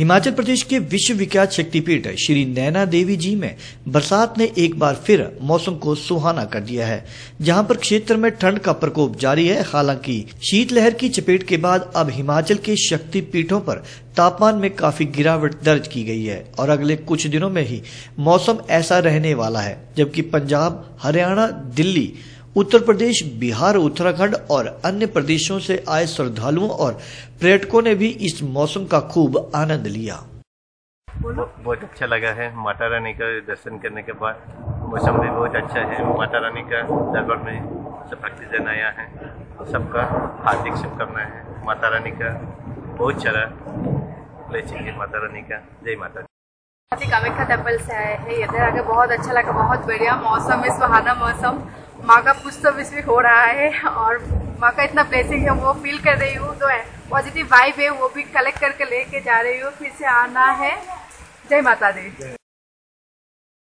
हिमाचल प्रदेश के विश्व विख्यात शक्तिपीठ श्री नैना देवी जी में बरसात ने एक बार फिर मौसम को सुहाना कर दिया है, जहाँ पर क्षेत्र में ठंड का प्रकोप जारी है। हालाँकि शीतलहर की चपेट के बाद अब हिमाचल के शक्तिपीठों पर तापमान में काफ़ी गिरावट दर्ज की गई है और अगले कुछ दिनों में ही मौसम ऐसा रहने वाला है, जबकि पंजाब, हरियाणा, दिल्ली उत्तर प्रदेश बिहार उत्तराखंड और अन्य प्रदेशों से आए श्रद्धालुओं और पर्यटकों ने भी इस मौसम का खूब आनंद लिया। बहुत अच्छा लगा है। माता रानी का दर्शन करने के बाद मौसम भी बहुत अच्छा है। माता रानी का दरबार में सब भक्तजन आया है। सबका हार्दिक शुभकामनाएँ है। माता रानी का बहुत सारा ब्लेसिंग है माता रानी का। जय माता कामाख्या टेंपल से आए हैं। इधर आके बहुत अच्छा लगा, बहुत बढ़िया मौसम है सुहाना मौसम। माँ का कुछ तो भी हो रहा है और माँ का इतना ब्लेसिंग है, वो फील कर रही हूँ तो पॉजिटिव वाइब है, वो भी कलेक्ट करके लेके जा रही हूँ, फिर से आना है। जय माता दी।